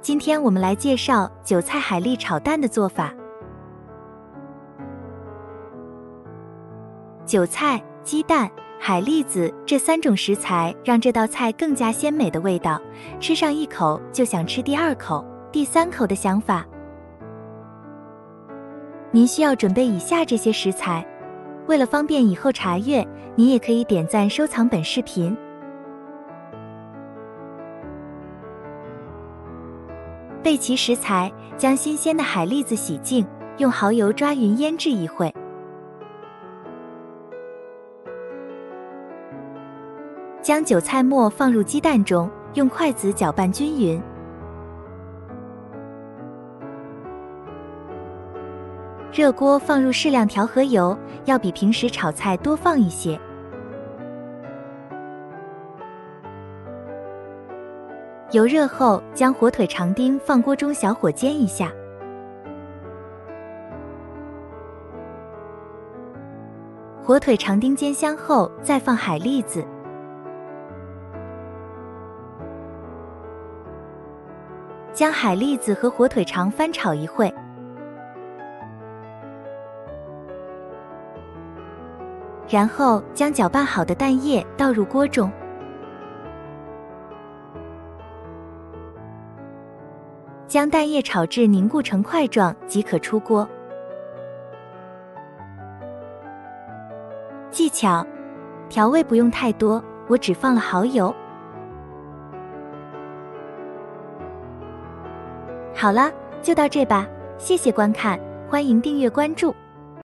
今天我们来介绍韭菜海蛎炒蛋的做法。韭菜、鸡蛋、海蛎子这三种食材让这道菜更加鲜美的味道，吃上一口就想吃第二口、第三口的想法。您需要准备以下这些食材，为了方便以后查阅，您也可以点赞收藏本视频。备齐食材，将新鲜的海蛎子洗净，用蚝油抓匀腌制一会。将韭菜末放入鸡蛋中，用筷子搅拌均匀。热锅放入适量调和油，要比平时炒菜多放一些。油热后，将火腿肠丁放锅中小火煎一下。火腿肠丁煎香后，再放海蛎子，将海蛎子和火腿肠翻炒一会，然后将搅拌好的蛋液倒入锅中。将蛋液炒至凝固成块状即可出锅。技巧：调味不用太多，我只放了蚝油。好了，就到这吧，谢谢观看，欢迎订阅关注。